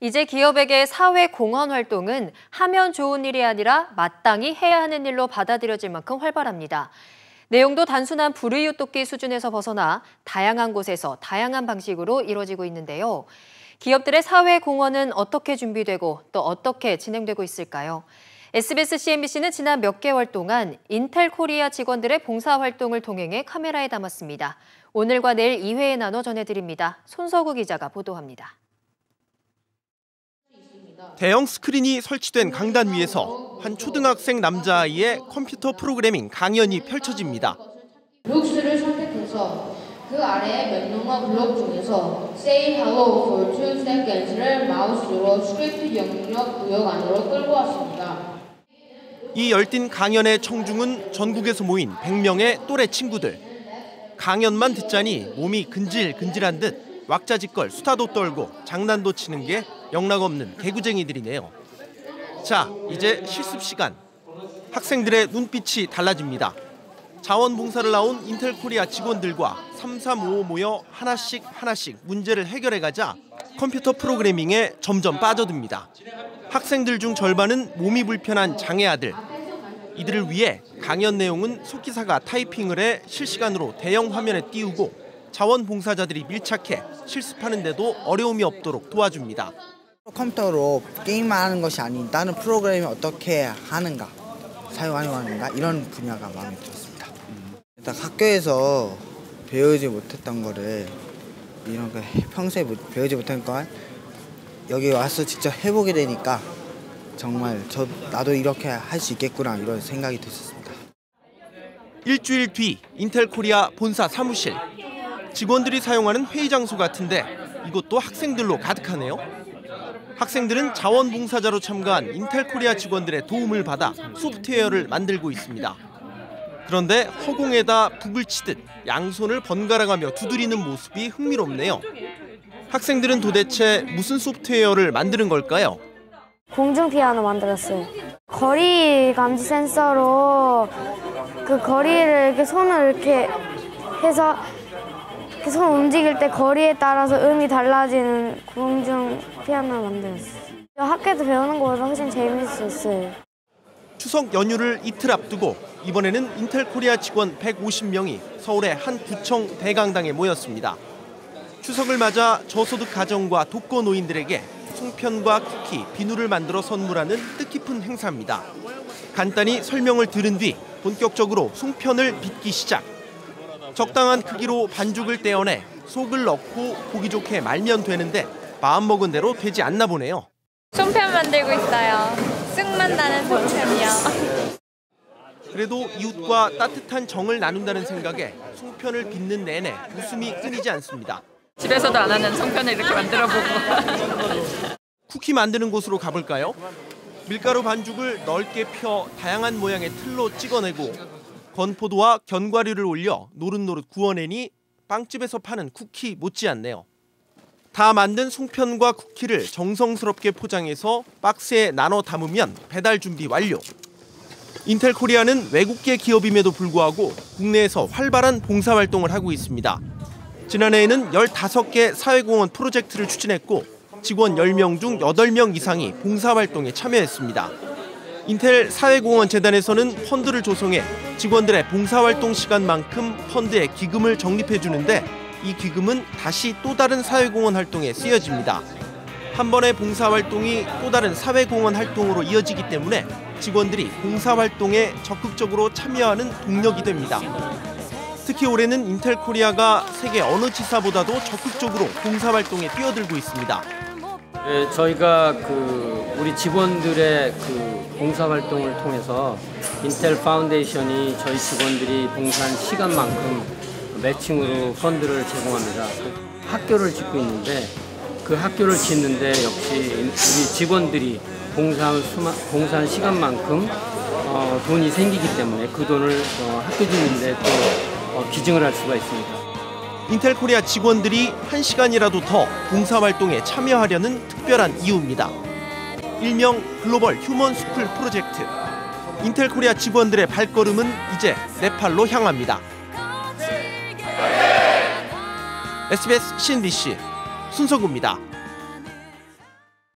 이제 기업에게 사회 공헌 활동은 하면 좋은 일이 아니라 마땅히 해야 하는 일로 받아들여질 만큼 활발합니다. 내용도 단순한 불의유 돕기 수준에서 벗어나 다양한 곳에서 다양한 방식으로 이뤄지고 있는데요. 기업들의 사회 공헌은 어떻게 준비되고 또 어떻게 진행되고 있을까요? SBS CNBC는 지난 몇 개월 동안 인텔 코리아 직원들의 봉사활동을 동행해 카메라에 담았습니다. 오늘과 내일 2회에 나눠 전해드립니다. 손서구 기자가 보도합니다. 대형 스크린이 설치된 강단 위에서 한 초등학생 남자아이의 컴퓨터 프로그래밍 강연이 펼쳐집니다. 블록 Looks를 선택해서 그 아래의 몇 블록 중에서 Say Hello for two seconds를 마우스로 스크립트 영역 구역 안으로 끌고 왔습니다. 이 열띤 강연의 청중은 전국에서 모인 100명의 또래 친구들. 강연만 듣자니 몸이 근질근질한 듯 왁자지껄 수다도 떨고 장난도 치는 게 영락없는 개구쟁이들이네요. 자, 이제 실습 시간. 학생들의 눈빛이 달라집니다. 자원봉사를 나온 인텔코리아 직원들과 3355 모여 하나씩 하나씩 문제를 해결해 가자 컴퓨터 프로그래밍에 점점 빠져듭니다. 학생들 중 절반은 몸이 불편한 장애아들. 이들을 위해 강연 내용은 속기사가 타이핑을 해 실시간으로 대형 화면에 띄우고 자원봉사자들이 밀착해 실습하는데도 어려움이 없도록 도와줍니다. 컴퓨터로 게임만 하는 것이 아닌 다른 프로그램이 어떻게 하는가, 사용하는가 이런 분야가 마음에 들었습니다. 일단 학교에서 배우지 못했던 거를 이런 거 평소에 배우지 못한 걸 여기 와서 직접 해보게 되니까 정말 저 나도 이렇게 할 수 있겠구나 이런 생각이 들었습니다. 일주일 뒤 인텔 코리아 본사 사무실 직원들이 사용하는 회의 장소 같은데 이것도 학생들로 가득하네요. 학생들은 자원봉사자로 참가한 인텔 코리아 직원들의 도움을 받아 소프트웨어를 만들고 있습니다. 그런데 허공에다 북을 치듯 양손을 번갈아가며 두드리는 모습이 흥미롭네요. 학생들은 도대체 무슨 소프트웨어를 만드는 걸까요? 공중 피아노 만들었어요. 거리 감지 센서로 그 거리를 이렇게 손을 이렇게 해서 이렇게 손 움직일 때 거리에 따라서 음이 달라지는 공중 피아노를 만들었어요. 학교에서 배우는 거보다 훨씬 재밌었어요. 추석 연휴를 이틀 앞두고 이번에는 인텔 코리아 직원 150명이 서울의 한 구청 대강당에 모였습니다. 추석을 맞아 저소득 가정과 독거 노인들에게 송편과 쿠키, 비누를 만들어 선물하는 뜻깊은 행사입니다. 간단히 설명을 들은 뒤 본격적으로 송편을 빚기 시작. 적당한 크기로 반죽을 떼어내 속을 넣고 보기 좋게 말면 되는데 마음먹은 대로 되지 않나 보네요. 송편 만들고 있어요. 쑥맛 나는 송편이요. 그래도 이웃과 따뜻한 정을 나눈다는 생각에 송편을 빚는 내내 웃음이 끊이지 않습니다. 집에서도 안 하는 송편을 이렇게 만들어보고. 쿠키 만드는 곳으로 가볼까요? 밀가루 반죽을 넓게 펴 다양한 모양의 틀로 찍어내고 건포도와 견과류를 올려 노릇노릇 구워내니 빵집에서 파는 쿠키 못지않네요. 다 만든 송편과 쿠키를 정성스럽게 포장해서 박스에 나눠 담으면 배달 준비 완료. 인텔 코리아는 외국계 기업임에도 불구하고 국내에서 활발한 봉사활동을 하고 있습니다. 지난해에는 15개 사회공헌 프로젝트를 추진했고 직원 10명 중 8명 이상이 봉사활동에 참여했습니다. 인텔 사회공헌 재단에서는 펀드를 조성해 직원들의 봉사활동 시간만큼 펀드에 기금을 적립해 주는데 이 기금은 다시 또 다른 사회공헌 활동에 쓰여집니다. 한 번의 봉사활동이 또 다른 사회공헌 활동으로 이어지기 때문에 직원들이 봉사활동에 적극적으로 참여하는 동력이 됩니다. 특히 올해는 인텔 코리아가 세계 어느 지사보다도 적극적으로 봉사활동에 뛰어들고 있습니다. 네, 저희가 그 우리 직원들의 그 봉사 활동을 통해서 인텔 파운데이션이 저희 직원들이 봉사한 시간만큼 matching으로 펀드를 제공합니다. 학교를 짓고 있는데 그 학교를 짓는데 역시 우리 직원들이 봉사한, 수마, 봉사한 시간만큼 어, 돈이 생기기 때문에 그 돈을 어, 학교 짓는데 또 어, 기증을 할 수가 있습니다. 인텔 코리아 직원들이 한시간이라도 더 봉사활동에 참여하려는 특별한 이유입니다. 일명 Global Human School Project. 인텔 코리아 직원들의 발걸음은 이제 네팔로 향합니다. SBS CNBC 손석우입니다.